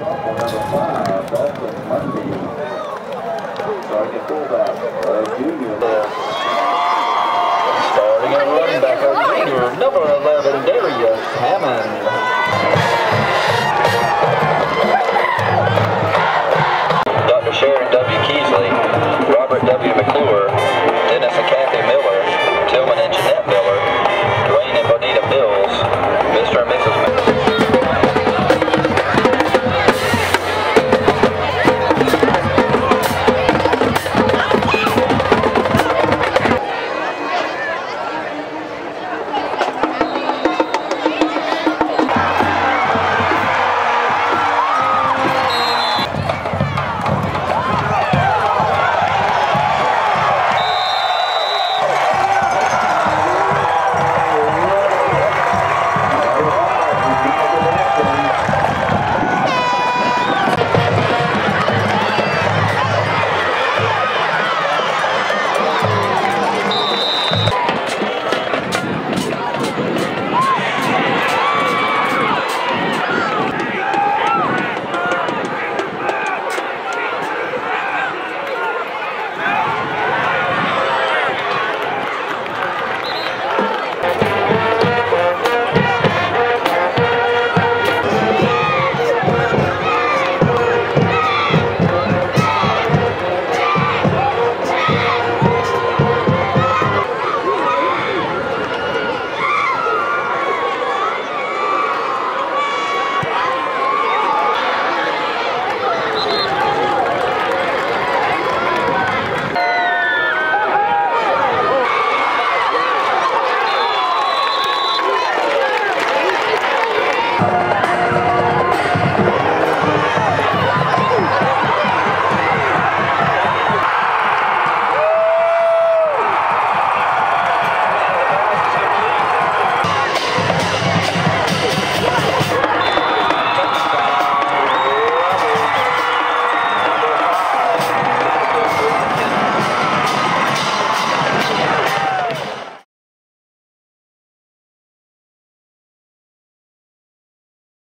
sophomore number five, Dalton Mundy. At fullback, a junior. Starting